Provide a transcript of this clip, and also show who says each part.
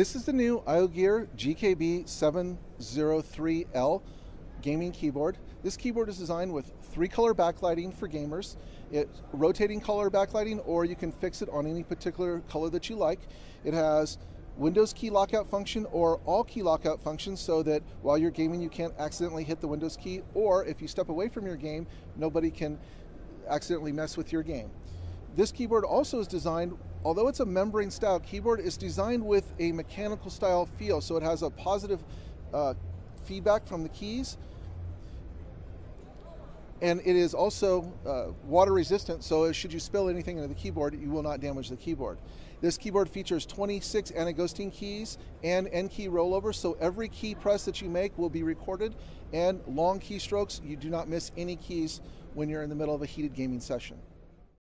Speaker 1: IOGear GKB 703L gaming keyboard. This keyboard is designed with three color backlighting for gamers. It's rotating color backlighting, or you can fix it on any particular color that you like. It has Windows key lockout function or all key lockout functions so that while you're gaming you can't accidentally hit the Windows key or if you step away from your game nobody can accidentally mess with your game. This keyboard also is designed, although it's a membrane style keyboard, it's designed with a mechanical style feel so it has a positive uh, feedback from the keys. And it is also uh, water resistant so should you spill anything into the keyboard you will not damage the keyboard. This keyboard features 26 anti-ghosting keys and n key rollover so every key press that you make will be recorded and long keystrokes you do not miss any keys when you're in the middle of a heated gaming session